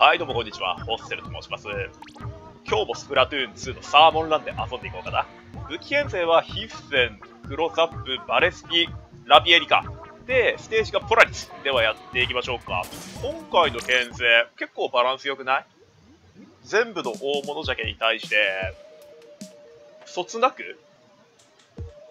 はい、どうもこんにちは。ホッセルと申します。今日もスプラトゥーン2のサーモンランで遊んでいこうかな。武器編成はヒフセン、クロザップ、バレスピ、ラピエリカ。で、ステージがポラリス。ではやっていきましょうか。今回の編成、結構バランス良くない？全部の大物鮭に対して、そつなく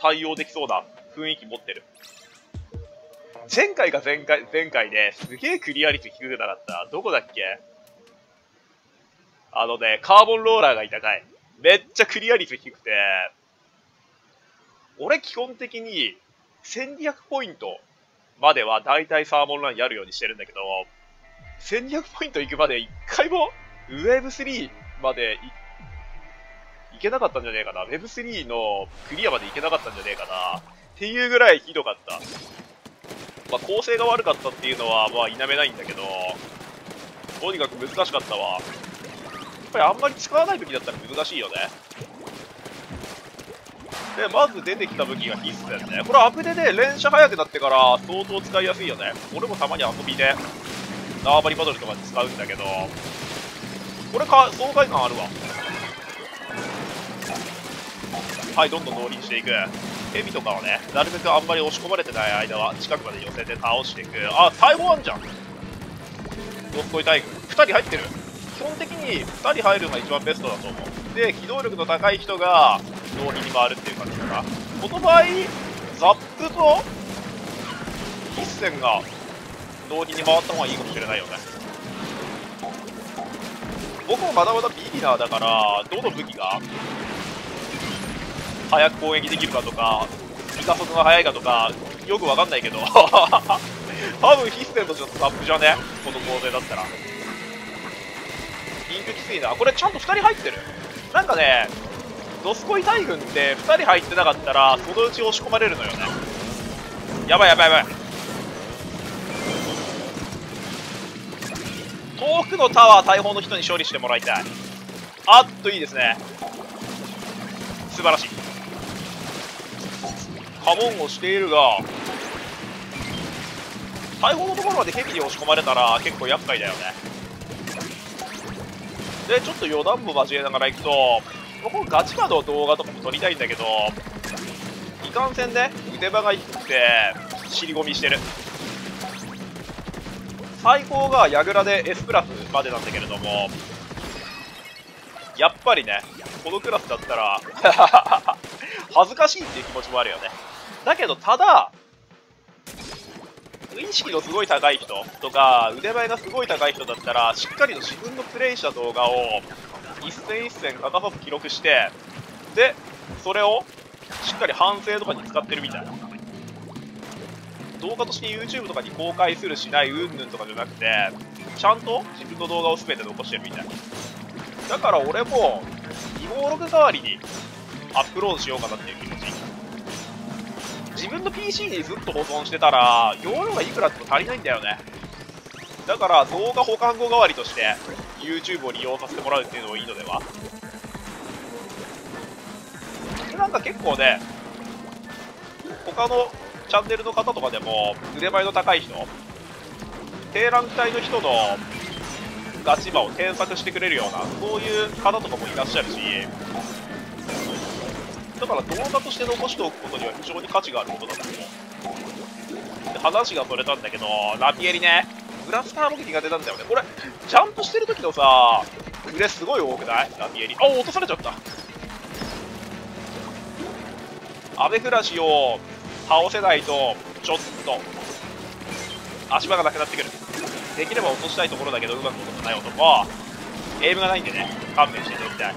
対応できそうな雰囲気持ってる。前回が前回、前回ですげえクリア率低くなかった。どこだっけ？あのね、カーボンローラーがいたかい。めっちゃクリア率低くて、俺基本的に1200ポイントまでは大体サーモンランやるようにしてるんだけど、1200ポイント行くまで一回もウェブ3までいいけなかったんじゃねえかな。Web3 のクリアまでいけなかったんじゃねえかな。っていうぐらいひどかった。まあ、構成が悪かったっていうのは、まあ、否めないんだけど、とにかく難しかったわ。やっぱりあんまり使わない武器だったら難しいよね。で、まず出てきた武器が必須だよね。これアプデで連射速くなってから相当使いやすいよね。俺もたまに遊びで縄張りバトルとかで使うんだけど、これか、爽快感あるわ。はい、どんどん農林していく。ヘビとかはね、なるべくあんまり押し込まれてない間は近くまで寄せて倒していく。あ、大砲あんじゃんどすこい大軍。2人入ってる。基本的に2人入るのが一番ベストだと思う。で、機動力の高い人が農林に回るっていう感じかな。この場合、ザップとヒッセンが農林に回った方がいいかもしれないよね。僕もまだまだビギナーだから、どの武器が早く攻撃できるかとか、加速が速いかとか、よくわかんないけど、多分ヒステンとちょっとタップじゃね？この構成だったら。リンクきついな。これちゃんと2人入ってる。なんかね、ドスコイ大軍って2人入ってなかったら、そのうち押し込まれるのよね。やばいやばいやばい。遠くのタワー大砲の人に勝利してもらいたい。あっといいですね。素晴らしい。カモンをしているが、大砲のところまでヘビに押し込まれたら結構厄介だよね。で、ちょっと余談も交えながら行くと、このガチマの動画とかも撮りたいんだけど、いかんせんね、腕場が低くて、尻込みしてる。最高が矢倉で S プラスまでなんだけれども、やっぱりね、このクラスだったら 恥ずかしいっていう気持ちもあるよね。だけど、ただ、無意識のすごい高い人とか、腕前がすごい高い人だったら、しっかりと自分のプレイした動画を、一戦一戦欠かさず記録して、で、それを、しっかり反省とかに使ってるみたいな。動画として YouTube とかに公開するしないうんぬんとかじゃなくて、ちゃんと自分の動画を全て残してるみたいな。だから俺も、違法録代わりにアップロードしようかなっていう。自分の PC にずっと保存してたら、容量がいくらあっても足りないんだよね。だから動画保管後代わりとして YouTube を利用させてもらうっていうのもいいのではでなんか結構ね、他のチャンネルの方とかでも腕前の高い人、低ランク帯の人のガチ場を添削してくれるような、そういう方とかもいらっしゃるし、だから動画として残しておくことには非常に価値があることだと思う。で話がそれたんだけど、ラピエリね、ブラスター目的が出たんだよね。これ、ジャンプしてる時のさ、腕すごい多くない？ラピエリ。あ、落とされちゃった。アベフラシを倒せないと、ちょっと、足場がなくなってくる。できれば落としたいところだけど、うまく落とせない男。エイムがないんでね、勘弁していただきたい。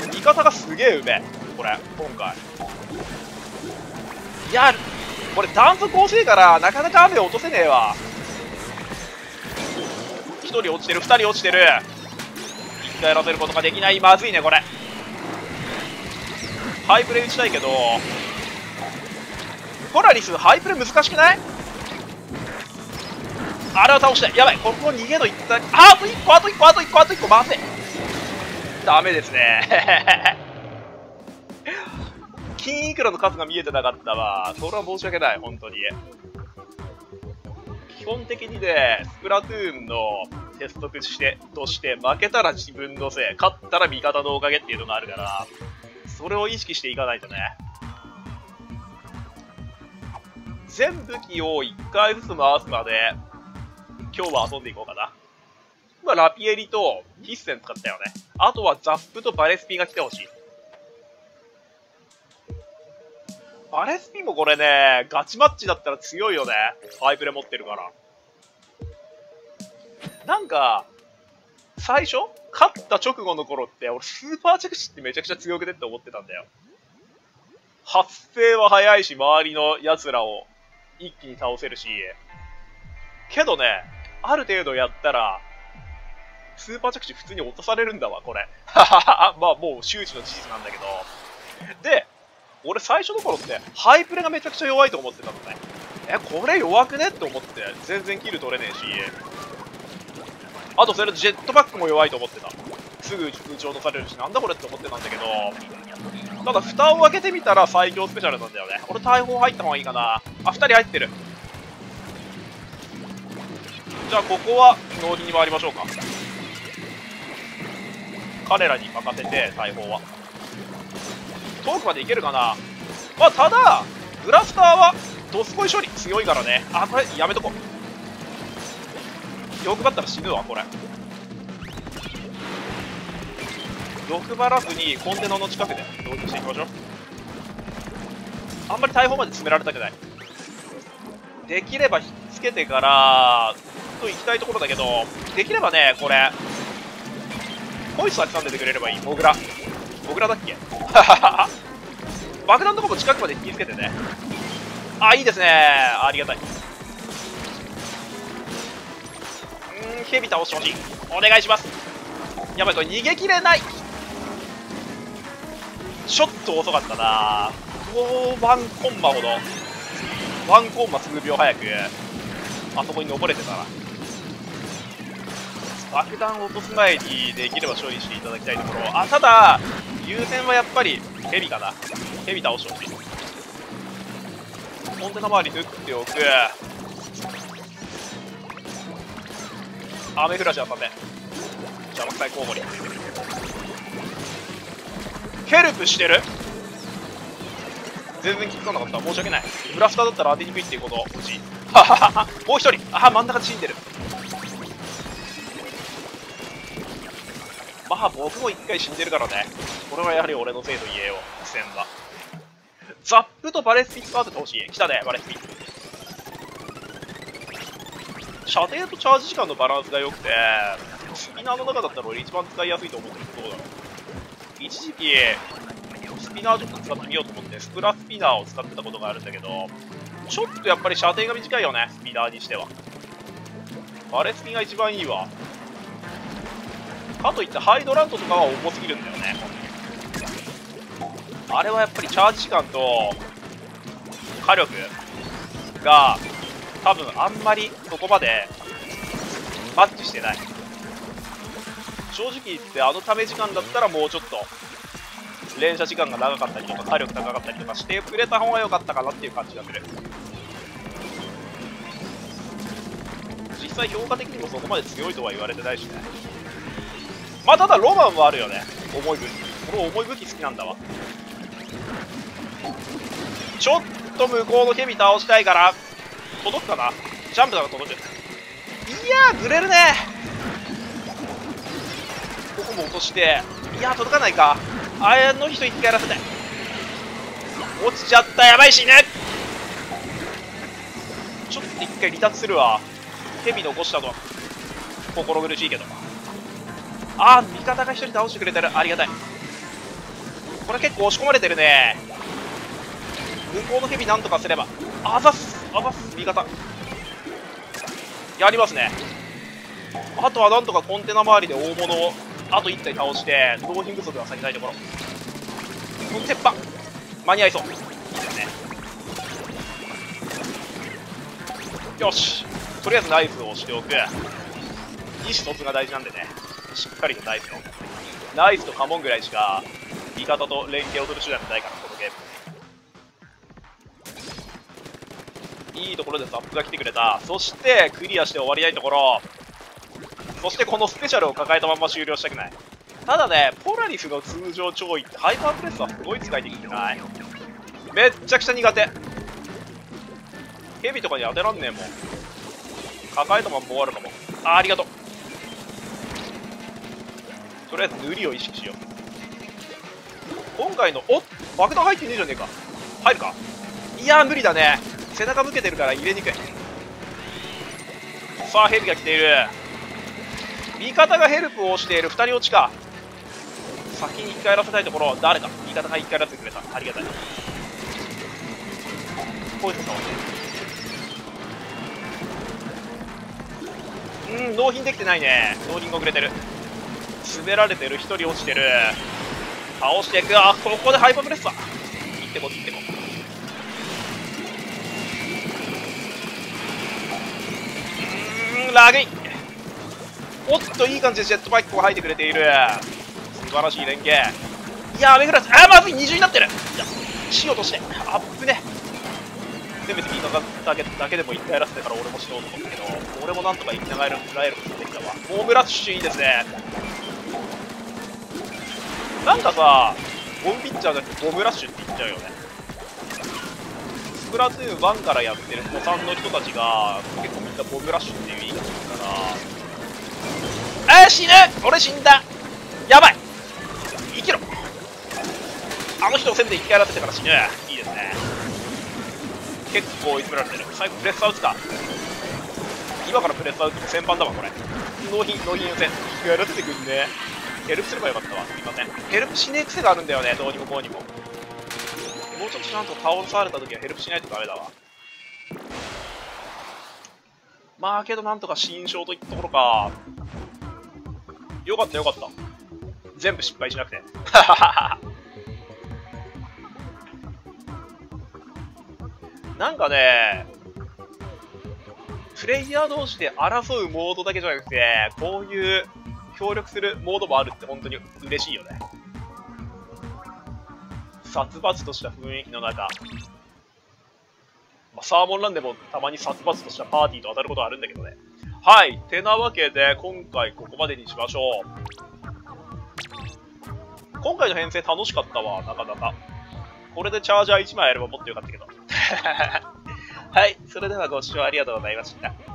味方がすげえうめえ。これ、今回。いや、これ弾速遅いから、なかなか雨落とせねえわ。1人落ちてる、2人落ちてる。1回やらせることができない。まずいね、これ。ハイプレ打ちたいけど、ポラリス、ハイプレ難しくない？あれは倒したい。やばい、ここ逃げの一旦、あ、あと1個、あと1個、あと1個、あと1個、まずい。ダメですね。金いくらの数が見えてなかったわ。それは申し訳ない、本当に。基本的にね、スプラトゥーンの鉄則してとして負けたら自分のせい勝ったら味方のおかげっていうのがあるからそれを意識していかないとね全武器を1回ずつ回すまで今日は遊んでいこうかな今ラピエリとヒッセン使ったよねあとはザップとバレスピが来てほしいバレスピもこれね、ガチマッチだったら強いよね。ファイプレ持ってるから。なんか、最初勝った直後の頃って、俺スーパー着地ってめちゃくちゃ強くねって思ってたんだよ。発生は早いし、周りの奴らを一気に倒せるし。けどね、ある程度やったら、スーパー着地普通に落とされるんだわ、これ。まあもう周知の事実なんだけど。で、俺最初の頃って、ハイプレがめちゃくちゃ弱いと思ってたのね。え、これ弱くね？って思って、全然キル取れねえし。あとそれとジェットバックも弱いと思ってた。すぐ通知落とされるし、なんだこれって思ってたんだけど、ただ蓋を開けてみたら最強スペシャルなんだよね。俺大砲入った方がいいかな。あ、2人入ってる。じゃあここは納品に回りましょうか。彼らに任せて、大砲は。遠くまで行けるかな？まあただブラスターはドスコイ処理強いからね。あこれやめとこ。う欲張ったら死ぬわこれ。欲張らずにコンテナの近くで導入していきましょう。あんまり大砲まで詰められたくない。できればひっつけてからと行きたいところだけどできればねこれホイスは掴んでてくれればいいモグラモグラだっけ？爆弾とかも近くまで引きつけてね。あ、いいですね。ありがたい。うん、ヘビ倒してほしい。お願いします。やばい、これ逃げきれない。ちょっと遅かったなもうワンコンマほど。ワンコンマ数秒早く、あそこに登れてたら。爆弾を落とす前にできれば処理していただきたいところ。あ、ただ、優先はやっぱりヘビかな。ヘビ倒してほしい。コンテナ周り縫っておく。雨降らしはダメ。邪魔くさいコウモリ。ヘルプしてる？全然気づかなかった。申し訳ない。ブラスターだったら当てにくいっていうこと。うち。はははもう一人。あ、真ん中で死んでる。まあ僕も一回死んでるからね。これはやはり俺のせいと言えよう。苦戦は。ザップとバレスピッツアウトてほしい。来たね、バレスピ。射程とチャージ時間のバランスが良くて、スピナーの中だったら俺一番使いやすいと思ってるどうだろう。一時期、スピナーちょっと使ってみようと思って、スプラスピナーを使ってたことがあるんだけど、ちょっとやっぱり射程が短いよね、スピナーにしては。バレスピが一番いいわ。かといってハイドラントとかは重すぎるんだよね。あれはやっぱりチャージ時間と火力が多分あんまりそこまでマッチしてない。正直言ってあのため時間だったらもうちょっと連射時間が長かったりとか火力高かったりとかしてくれた方が良かったかなっていう感じがする。実際評価的にもそこまで強いとは言われてないしね。まあただロマンはあるよね。重い武器俺重い武器好きなんだわ。ちょっと向こうの蛇倒したいから。届くかな？ジャンプだから届くいやーずれるね。ここも落として。いやー届かないか。あやの人一回やらせて。落ちちゃったやばいしね。ちょっと一回離脱するわ。蛇残したと。心苦しいけど。ああ味方が1人倒してくれてる。ありがたい。これ結構押し込まれてるね。向こうのヘビなんとかすれば。あざっす。あざっす。味方。やりますね。あとはなんとかコンテナ周りで大物をあと1体倒して納品不足は避けたいところ。この鉄板。間に合いそう。いいですね。よし。とりあえずナイフを押しておく。意思疎通が大事なんでね。しっかりとナイスの。ナイスとカモンぐらいしか、味方と連携を取る手段がないから、このゲーム。いいところでザップが来てくれた。そして、クリアして終わりないところ。そしてこのスペシャルを抱えたまま終了したくない。ただね、ポラリスの通常潮位ってハイパープレスはすごい使いできてない。めっちゃくちゃ苦手。ヘビとかに当てらんねえもん。抱えたまま終わるかも。あ、ありがとう。とりあえず塗りを意識しよう。今回の、おっ爆弾入ってねえじゃねえか。入るか？いや無理だね。背中向けてるから入れにくい。さあ、ヘビが来ている。味方がヘルプをしている2人落ちか。先に1回やらせたいところ、誰か。味方が1回やらせてくれた。ありがたい。ポイズンさんうん、納品できてないね。納品が遅れてる。滑られてる、1人落ちてる。倒していく。あ、ここでハイパープレスだ。行ってこ、行ってこ。うーん、ラグい。おっと、いい感じでジェットバイクを吐いてくれている。素晴らしい連携。いやー、めぐらず、あ、まずい、二重になってる。いや、死をとして。あっぶね。せめてみんなだけだけでも一回やらせてから俺もしようと思ったけど、俺もなんとか生きながらえることができたわ。モームラッシュいいですね。なんかさ、ボムピッチャーじゃなくてボムラッシュって言っちゃうよね。スプラトゥーン1からやってる子さんの人たちが、結構みんなボムラッシュっていう言い方するから、あー死ぬ俺死んだやばい生きろあの人をせめて一回やらせてから死ぬいいですね。結構追い詰められてる。最後プレスアウトか。今からプレスアウトも先般だわ、これ。納品、納品優先。一回やらせてくんね。ヘルプすればよかったわ。すみません。ヘルプしねえ癖があるんだよね、どうにもこうにも。もうちょっとちゃんと倒された時はヘルプしないとダメだわ。まあけどなんとか新章といったところか。よかったよかった。全部失敗しなくて。なんかね、プレイヤー同士で争うモードだけじゃなくて、こういう協力するモードもあるって本当に嬉しいよね。殺伐とした雰囲気の中、まあ、サーモンランでもたまに殺伐としたパーティーと当たることはあるんだけどね。はい。てなわけで、今回ここまでにしましょう。今回の編成楽しかったわ、なかなか。これでチャージャー1枚やればもっとよかったけど。はい。それではご視聴ありがとうございました。